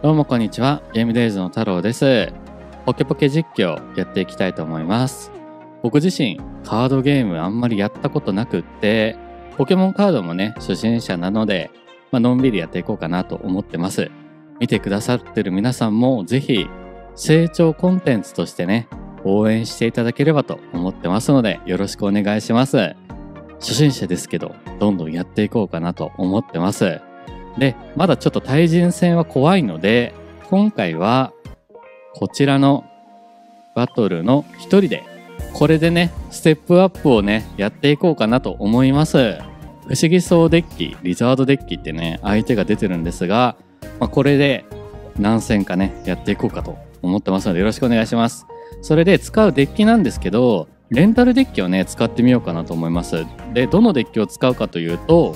どうもこんにちは。ゲームデイズの太郎です。ポケポケ実況やっていきたいと思います。僕自身カードゲームあんまりやったことなくって、ポケモンカードもね、初心者なので、まあのんびりやっていこうかなと思ってます。見てくださってる皆さんもぜひ成長コンテンツとしてね、応援していただければと思ってますので、よろしくお願いします。初心者ですけど、どんどんやっていこうかなと思ってます。で、まだちょっと対人戦は怖いので、今回はこちらのバトルの一人で、これでね、ステップアップをね、やっていこうかなと思います。不思議そうデッキ、リザードデッキってね、相手が出てるんですが、まあ、これで何戦かね、やっていこうかと思ってますので、よろしくお願いします。それで使うデッキなんですけど、レンタルデッキをね、使ってみようかなと思います。で、どのデッキを使うかというと、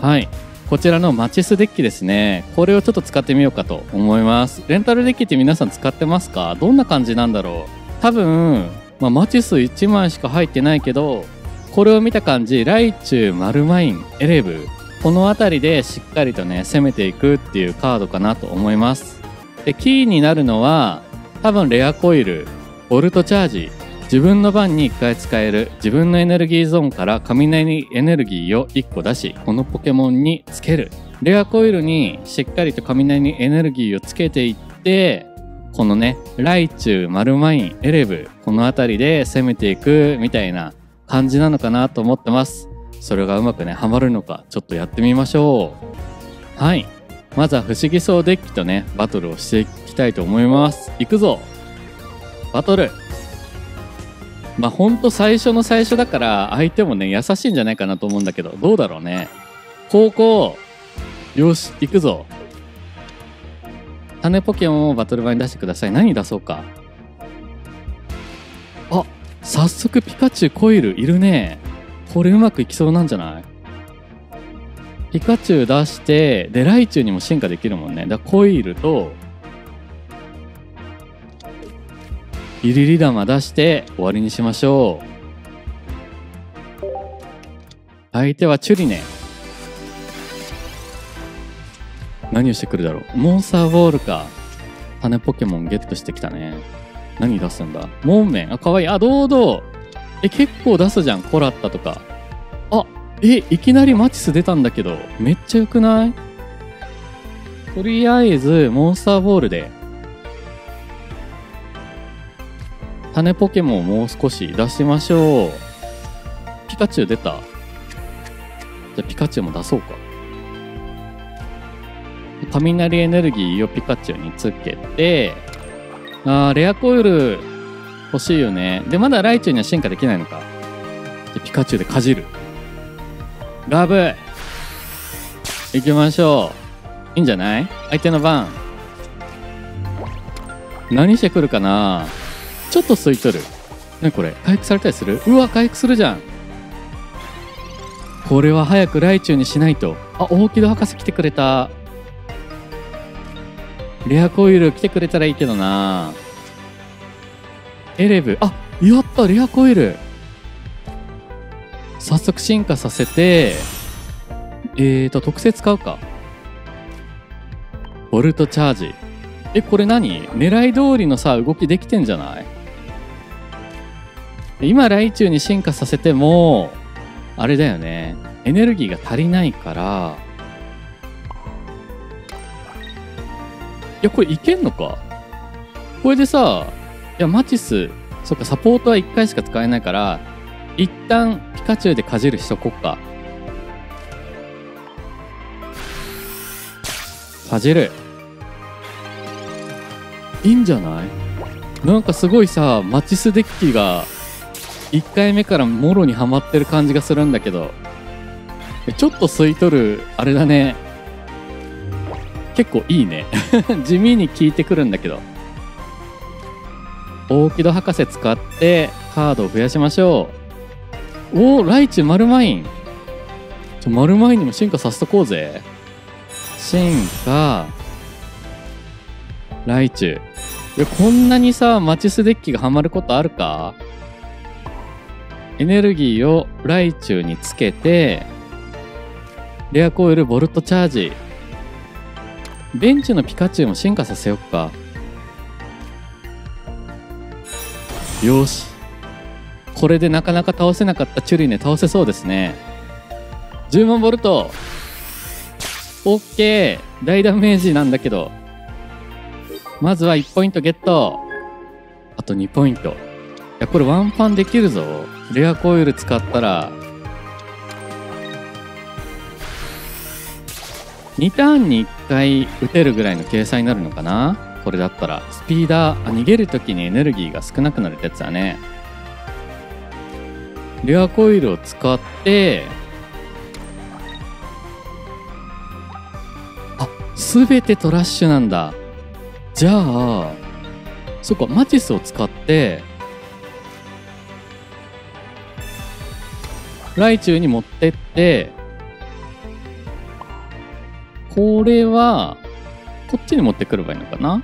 はい、こちらのマチスデッキですね。これをちょっと使ってみようかと思います。レンタルデッキって皆さん使ってますか？どんな感じなんだろう？多分、まあ、マチス1枚しか入ってないけど、これを見た感じ、ライチュウ、マルマイン、エレブ、この辺りでしっかりとね、攻めていくっていうカードかなと思います。で、キーになるのは、多分レアコイル、ボルトチャージ、自分の番に1回使える自分のエネルギーゾーンから雷エネルギーを1個出しこのポケモンにつける。レアコイルにしっかりと雷エネルギーをつけていってこのねライチュウマルマインエレブこの辺りで攻めていくみたいな感じなのかなと思ってます。それがうまくねハマるのかちょっとやってみましょう。はい。まずは不思議そうデッキとねバトルをしていきたいと思います。いくぞ。バトル。まあほんと最初の最初だから相手もね優しいんじゃないかなと思うんだけどどうだろうね。高校よし行くぞ。種ポケモンをバトル場に出してください。何出そうか。あ早速ピカチュウコイルいるね。これうまくいきそうなんじゃない？ピカチュウ出してでライチュウにも進化できるもんね。だからコイルとリリリ玉出して終わりにしましょう。相手はチュリネ。何をしてくるだろうモンスターボールか。種ポケモンゲットしてきたね。何出すんだモンメン。あ、かわいい。あ、堂々。え、結構出すじゃん。コラッタとか。あ、え、いきなりマチス出たんだけど。めっちゃ良くない？とりあえず、モンスターボールで種ポケモンをもう少し出しましょう。ピカチュウ出た？じゃあピカチュウも出そうか。雷エネルギーをピカチュウにつけて、あー、レアコイル欲しいよね。で、まだライチュウには進化できないのか。じゃピカチュウでかじる。ラブ行きましょう。いいんじゃない？相手の番。何してくるかな？ちょっと吸い取る。何これ回復されたりする？うわ、回復するじゃん。これは早くライチュウにしないと。あ、大木戸博士来てくれた。レアコイル来てくれたらいいけどな。エレブ。あ、やったレアコイル。早速進化させて、えーと、特性使うか。ボルトチャージ。え、これ何？狙い通りのさ、動きできてんじゃない？今、ライチュウに進化させても、あれだよね。エネルギーが足りないから、いや、これいけんのか？これでさ、いや、マチス、そっか、サポートは1回しか使えないから、一旦ピカチュウでかじるしとこっか。かじる。いいんじゃない？なんかすごいさ、マチスデッキが1回目からもろにはまってる感じがするんだけど、ちょっと吸い取る、あれだね。結構いいね。地味に効いてくるんだけど。大木戸博士使ってカードを増やしましょう。おお、ライチュウマルマイン。ちょ、マルマインにも進化させとこうぜ。進化、ライチュウ。いや、こんなにさ、マチスデッキがハマることあるか？エネルギーをライチュウにつけて、レアコイルボルトチャージ。ベンチのピカチュウも進化させよっか。よし。これでなかなか倒せなかったチュリネ倒せそうですね。10万ボルト。オッケー。大ダメージなんだけど。まずは1ポイントゲット。あと2ポイント。やこれワンパンできるぞ。レアコイル使ったら。2ターンに1回打てるぐらいの計算になるのかな？これだったら。スピーダーあ逃げる時にエネルギーが少なくなるってやつだね。レアコイルを使って。あ全てトラッシュなんだ。じゃあそっかマティスを使って。ライチュウに持ってってこれはこっちに持ってくればいいのかな？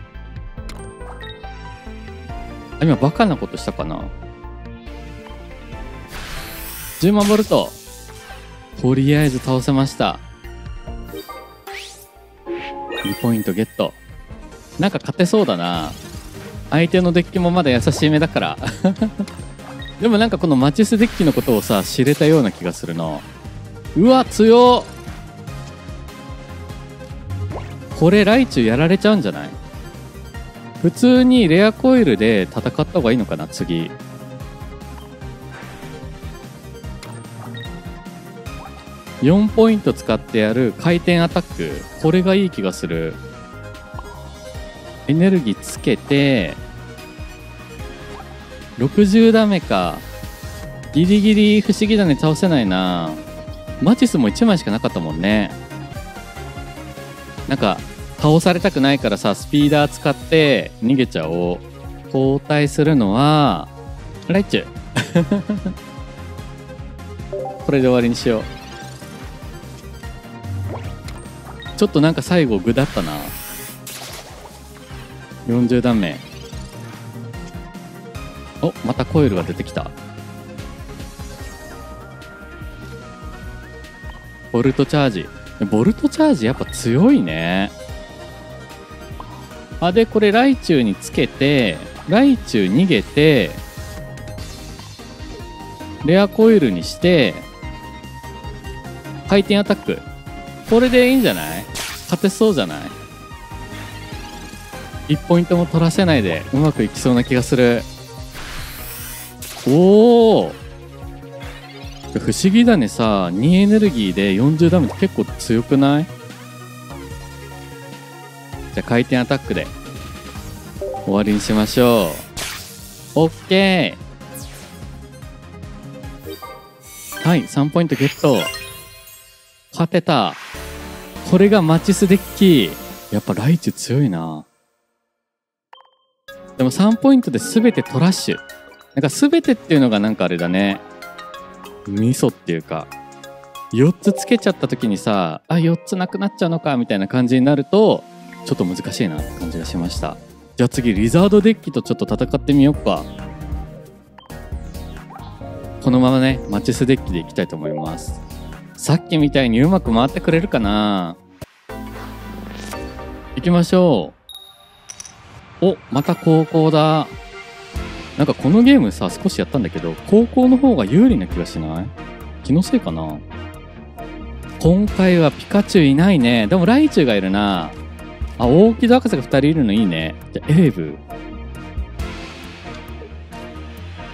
あ今バカなことしたかな？10万ボルト。とりあえず倒せました。2ポイントゲット。なんか勝てそうだな。相手のデッキもまだ優しい目だから。でもなんかこのマチスデッキのことをさ知れたような気がするな。うわ強これライチュやられちゃうんじゃない？普通にレアコイルで戦った方がいいのかな次。4ポイント使ってやる回転アタック。これがいい気がする。エネルギーつけて60ダメか。ギリギリ不思議だね。倒せないな。マチスも1枚しかなかったもんね。なんか倒されたくないからさスピーダー使って逃げちゃおう。交代するのはライチュ これで終わりにしよう。ちょっとなんか最後具だったな。40段目。おまたコイルが出てきた。ボルトチャージ。ボルトチャージやっぱ強いね。あでこれライチュウにつけてライチュウ逃げてレアコイルにして回転アタック。これでいいんじゃない？勝てそうじゃない？1ポイントも取らせないでうまくいきそうな気がする。おお不思議だねさ。2エネルギーで40ダメって結構強くない？じゃあ回転アタックで。終わりにしましょう。OK はい3ポイントゲット。勝てた。これがマチスデッキ。やっぱライチュ強いな。でも3ポイントで全てトラッシュ。なんか全てっていうのがなんかあれだね。味噌っていうか4つつけちゃった時にさあ4つなくなっちゃうのかみたいな感じになるとちょっと難しいなって感じがしました。じゃあ次リザードデッキとちょっと戦ってみようか。このままねマチスデッキでいきたいと思います。さっきみたいにうまく回ってくれるかな。行きましょう。おまた高校だ。なんかこのゲームさ少しやったんだけど高校の方が有利な気がしない？気のせいかな？今回はピカチュウいないね。でもライチュウがいるな。あ大木戸博士が2人いるのいいね。じゃエレブ。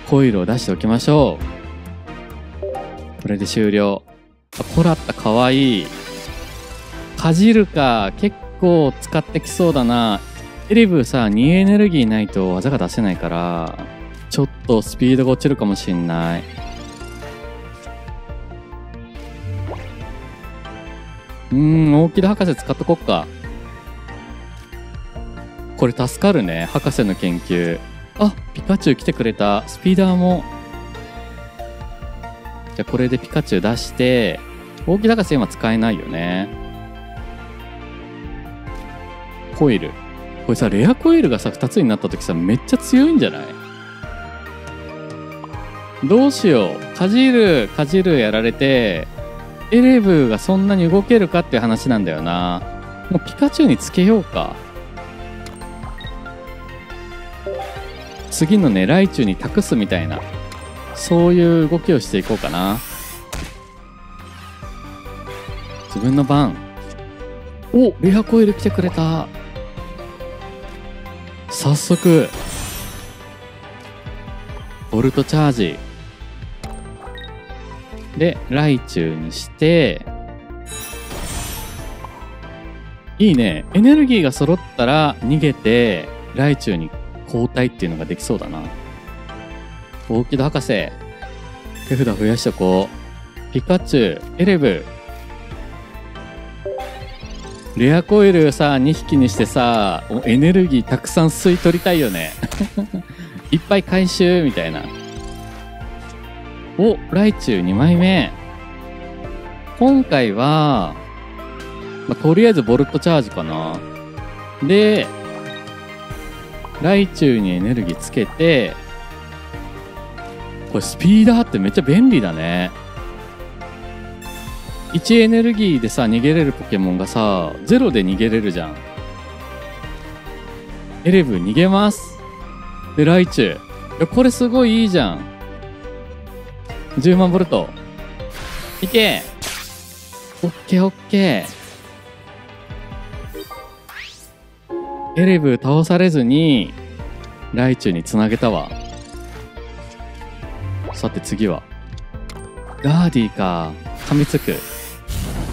コイルを出しておきましょう。これで終了。あコラッタかわいい。かじるか結構使ってきそうだな。エレブさ2エネルギーないと技が出せないからちょっとスピードが落ちるかもしんない。うん大木戸博士使っとこっか。これ助かるね博士の研究。あピカチュウ来てくれた。スピーダーも。じゃあこれでピカチュウ出して大木博士今使えないよね。コイル。これさレアコイルがさ2つになった時さめっちゃ強いんじゃない？どうしようかじるかじるやられてエレブがそんなに動けるかって話なんだよなもうピカチュウにつけようか。次のね、ライチュウに託すみたいな、そういう動きをしていこうかな。自分の番。おレアコイル来てくれた。早速、ボルトチャージ。で、ライチュウにして、いいね。エネルギーが揃ったら逃げて、ライチュウに交代っていうのができそうだな。大木戸博士。手札増やしとこう。ピカチュウ、エレブ。レアコイルさ、2匹にしてさ、エネルギーたくさん吸い取りたいよね。いっぱい回収みたいな。お、ライチュウ2枚目。今回は、まあ、とりあえずボルトチャージかな。で、ライチュウにエネルギーつけて、これスピーダーってめっちゃ便利だね。1エネルギーでさ、逃げれるポケモンがさ、0で逃げれるじゃん。エレブ逃げます。で、ライチュウ。これすごいいいじゃん。10万ボルト。いけオッケーオッケー。エレブ倒されずに、ライチュウにつなげたわ。さて次は。ガーディーか。噛みつく。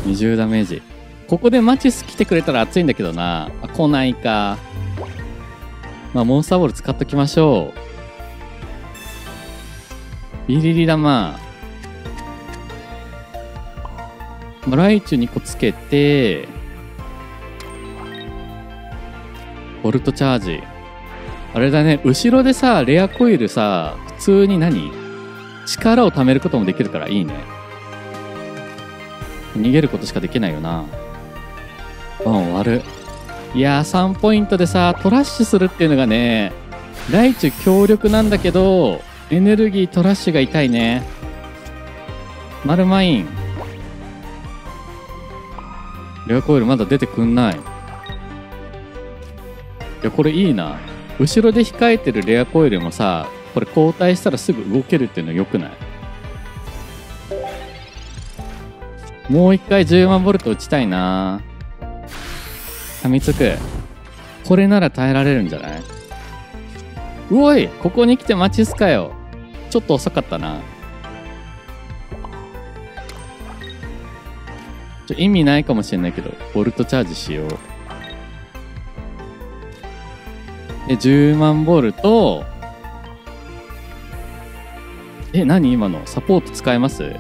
20ダメージ。ここでマチス来てくれたら熱いんだけどな。あ、来ないか。まあ、モンスターボール使っときましょう。ビリリ玉。まあ、ライチュウ2個つけて、ボルトチャージ。あれだね、後ろでさ、レアコイルさ、普通に何？力を貯めることもできるからいいね。逃げることしかできないよな。うん、終わる。いやー、3ポイントでさ、トラッシュするっていうのがね、ライチュ強力なんだけど、エネルギートラッシュが痛いね。マルマイン。レアコイルまだ出てくんない。やこれいいな後ろで控えてるレアコイルもさこれ交代したらすぐ動けるっていうのよくない？もう一回10万ボルト打ちたいな。噛みつく。これなら耐えられるんじゃない？うおいここに来て待ちすかよ。ちょっと遅かったな。ちょ意味ないかもしれないけどボルトチャージしよう。で、10万ボルト、え、何今の？サポート使えます？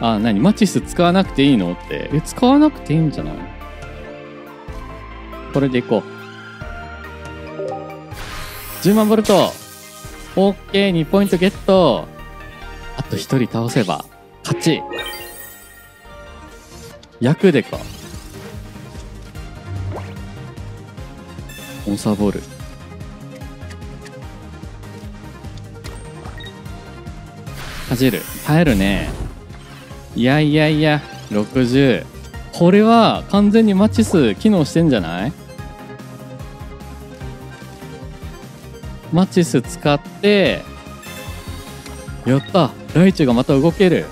あ、何？マチス使わなくていいの？って。え、使わなくていいんじゃない？これでいこう。10万ボルトオッケー !2 ポイントゲットあと1人倒せば、勝ち役でか。オンサーボール。恥じる。耐えるね。いやいやいや、60。これは完全にマチス機能してんじゃない？マチス使って、やった。ライチュがまた動ける。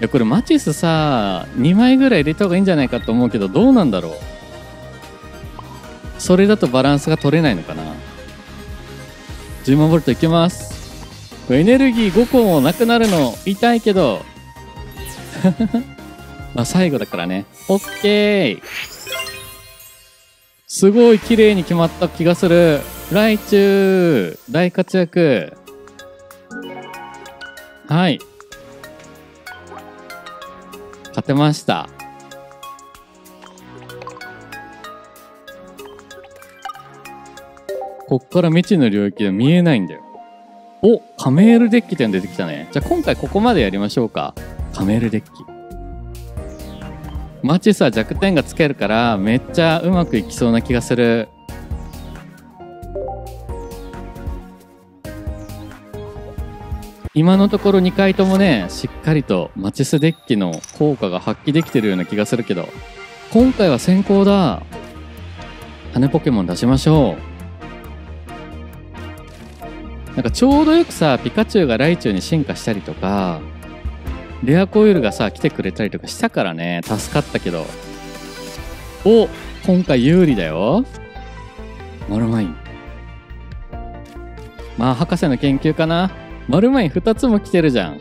いや、これマチスさ、2枚ぐらい入れた方がいいんじゃないかと思うけど、どうなんだろう？それだとバランスが取れないのかな？10万ボルトいきます。エネルギー5個もなくなるの痛いけど まあ最後だからね。オッケーすごい綺麗に決まった気がする。ライチュウ大活躍はい。勝てました。こっから未知の領域で見えないんだよ。おカメールデッキっての出てきたね。じゃあ今回ここまでやりましょうか。カメールデッキ。マチスは弱点がつけるからめっちゃうまくいきそうな気がする。今のところ2回ともね、しっかりとマチスデッキの効果が発揮できてるような気がするけど、今回は先行だ羽ポケモン出しましょうなんかちょうどよくさピカチュウがライチュウに進化したりとかレアコイルがさ来てくれたりとかしたからね。助かったけど。お今回有利だよ。マルマイン。まあ博士の研究かな。マルマイン2つも来てるじゃん。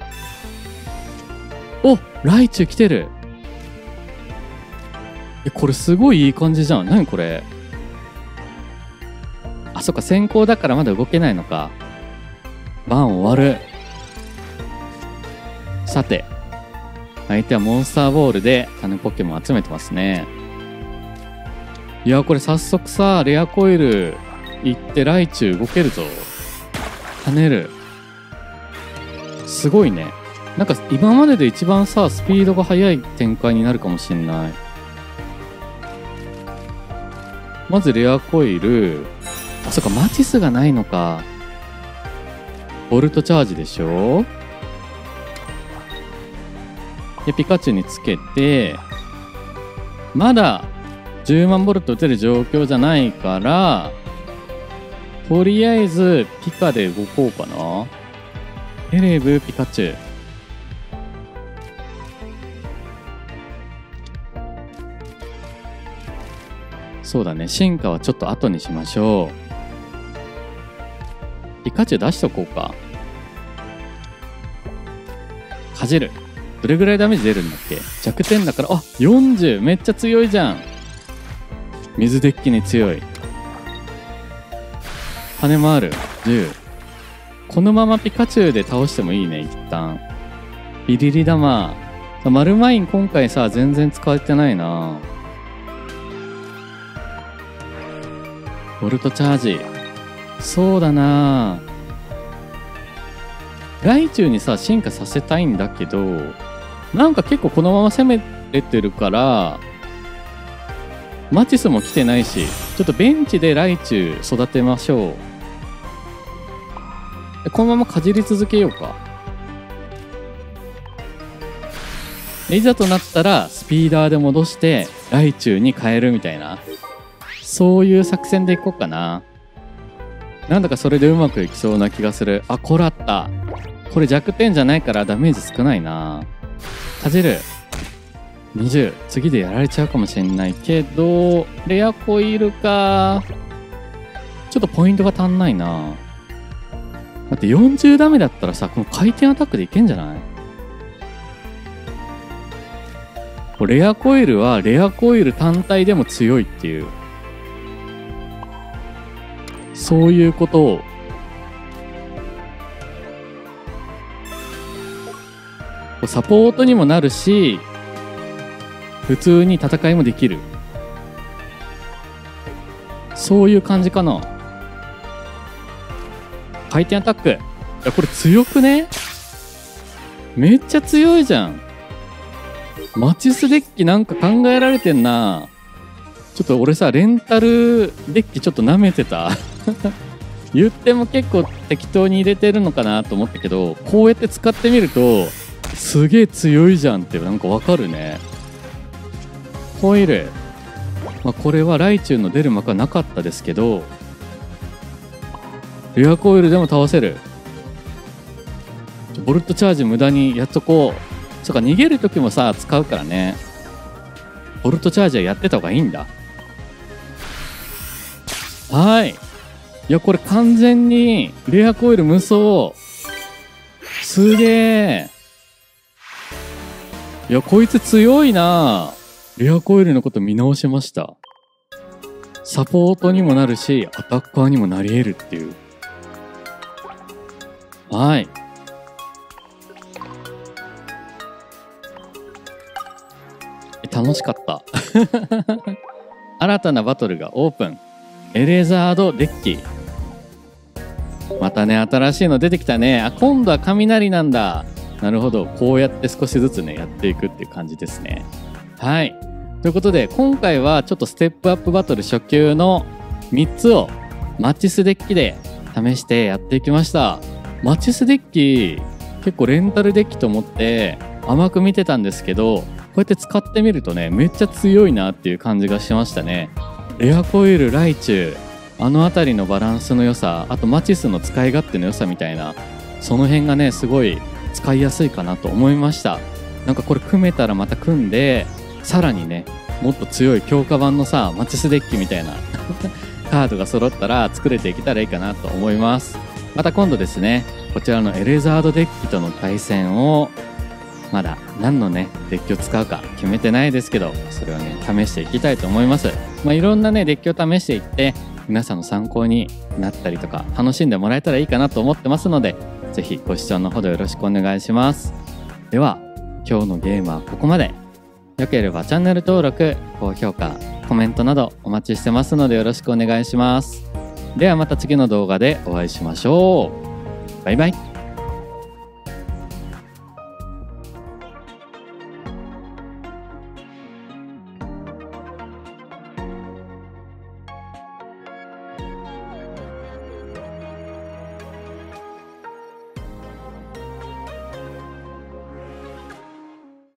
おライチュウ来てる。えこれすごいいい感じじゃん。何これ。あそっか先行だからまだ動けないのか。バン終わる。さて相手はモンスターボールで種ポケモン集めてますね。いやこれ早速さレアコイル行ってライチュウ動けるぞ。跳ねる。すごいね。なんか今までで一番さスピードが速い展開になるかもしんない。まずレアコイル。あそっかマチスがないのか。ボルトチャージでしょ？でピカチュウにつけてまだ10万ボルト打てる状況じゃないからとりあえずピカで動こうかな。エレブピカチュウ。そうだね。進化はちょっと後にしましょう。ピカチュウ出しとこうか。かじる。どれぐらいダメージ出るんだっけ？弱点だから。あ40めっちゃ強いじゃん。水デッキに強い。羽もある。10このままピカチュウで倒してもいいね一旦。ビリリ玉。マルマイン今回さ全然使われてないな。ボルトチャージ。そうだな。ライチュウにさ進化させたいんだけどなんか結構このまま攻めれてるからマチスも来てないしちょっとベンチでライチュウ育てましょう。このままかじり続けようか。いざとなったらスピーダーで戻してライチュウに変えるみたいな。そういう作戦でいこうかな。なんだかそれでうまくいきそうな気がする。あこらった。これ弱点じゃないからダメージ少ないな。かじる。20次でやられちゃうかもしれないけどレアコイルか。ちょっとポイントが足んないな。だって40ダメだったらさこの回転アタックでいけんじゃない？レアコイルはレアコイル単体でも強いっていう。そういうことをサポートにもなるし普通に戦いもできる。そういう感じかな。回転アタック。いやこれ強くね？めっちゃ強いじゃん。マチスデッキなんか考えられてんな。ちょっと俺さレンタルデッキちょっと舐めてた。言っても結構適当に入れてるのかなと思ったけどこうやって使ってみるとすげえ強いじゃんってなんかわかるね。コイル、まあ、これはライチュウの出る幕はなかったですけどレアコイルでも倒せる。ボルトチャージ無駄にやっとこう。そっか逃げる時もさ使うからね。ボルトチャージはやってた方がいいんだ。はい。いやこれ完全にレアコイル無双すげえ。いやこいつ強いな。レアコイルのこと見直しました。サポートにもなるしアタッカーにもなり得るっていう。はい。楽しかった。新たなバトルがオープン。エレザードデッキ。またね新しいの出てきたね。あ今度は雷なんだ。なるほど。こうやって少しずつねやっていくっていう感じですね。はい。ということで今回はちょっとステップアップバトル初級の3つをマチスデッキで試してやっていきました。マチスデッキ結構レンタルデッキと思って甘く見てたんですけどこうやって使ってみるとねめっちゃ強いなっていう感じがしましたね。エアコイルライチュウあの辺りのバランスの良さあとマチスの使い勝手の良さみたいなその辺がねすごい使いやすいかなと思いました。なんかこれ組めたらまた組んでさらにねもっと強い強化版のさマチスデッキみたいな カードが揃ったら作れていけたらいいかなと思います。また今度ですねこちらのエレザードデッキとの対戦をまだ何のねデッキを使うか決めてないですけどそれをね試していきたいと思います。まあ、いろんなねデッキを試していって皆さんの参考になったりとか楽しんでもらえたらいいかなと思ってますので是非ご視聴のほどよろしくお願いします。では今日のゲームはここまで。よければチャンネル登録高評価コメントなどお待ちしてますのでよろしくお願いします。ではまた次の動画でお会いしましょう。バイバイ。